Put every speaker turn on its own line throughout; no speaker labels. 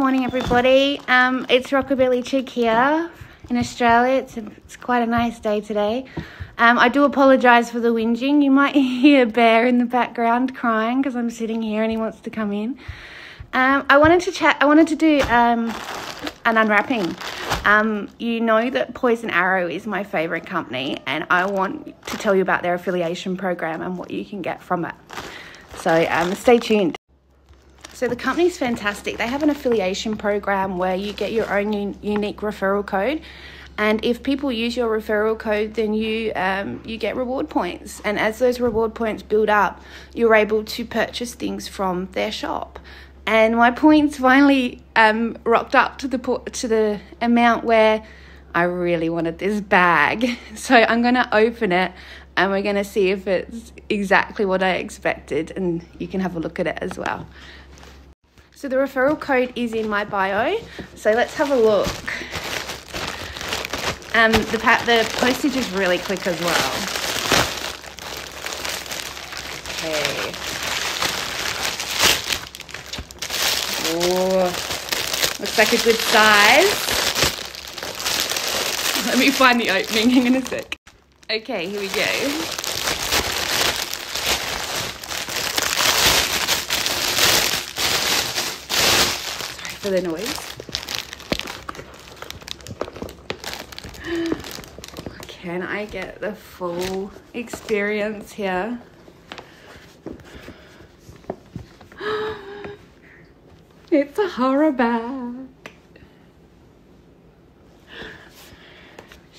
morning, everybody. Um, it's Rockabilly Chick here in Australia. It's, a, it's quite a nice day today. Um, I do apologise for the whinging. You might hear Bear in the background crying because I'm sitting here and he wants to come in. Um, I wanted to chat. I wanted to do um, an unwrapping. Um, you know that Poison Arrow is my favourite company, and I want to tell you about their affiliation program and what you can get from it. So um, stay tuned. So the company's fantastic. They have an affiliation program where you get your own un- unique referral code, and if people use your referral code, then you um, you get reward points. And as those reward points build up, you're able to purchase things from their shop. And my points finally um, rocked up to the po- to the amount where I really wanted this bag. So I'm gonna open it and we're gonna see if it's exactly what I expected, and you can have a look at it as well. So the referral code is in my bio. So let's have a look. Um, the the postage is really quick as well. Okay. Oh, looks like a good size. Let me find the opening. Hang on a sec. Okay, here we go. For the noise. Can I get the full experience here? It's a horror bag.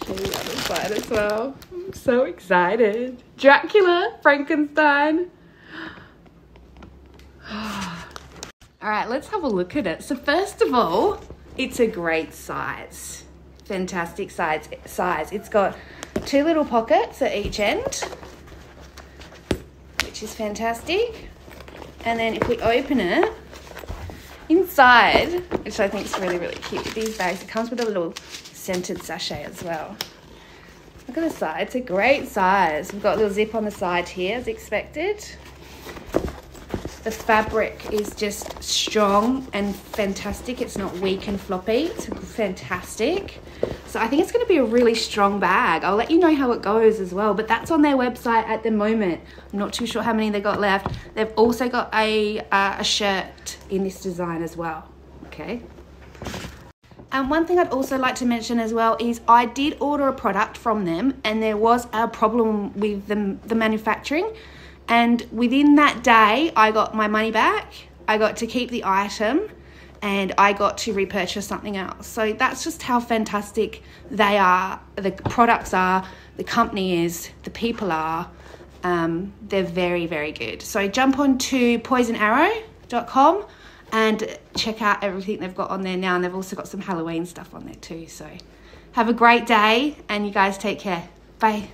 Show you the other side as well. I'm so excited. Dracula, Frankenstein. All right, let's have a look at it. So first of all, it's a great size. Fantastic size. Size. It's got two little pockets at each end, which is fantastic. And then if we open it, inside, which I think is really, really cute, with these bags, it comes with a little scented sachet as well. Look at the side, it's a great size. We've got a little zip on the side here as expected. The fabric is just strong and fantastic. It's not weak and floppy. It's fantastic. So I think it's going to be a really strong bag. I'll let you know how it goes as well. But that's on their website at the moment. I'm not too sure how many they got left. They've also got a, uh, a shirt in this design as well. Okay. And one thing I'd also like to mention as well is I did order a product from them and there was a problem with the, the manufacturing. And within that day, I got my money back. I got to keep the item and I got to repurchase something else. So that's just how fantastic they are, the products are, the company is, the people are. Um, they're very, very good. So jump on to poisonarrow.com and check out everything they've got on there now. And they've also got some Halloween stuff on there too. So have a great day and you guys take care. Bye.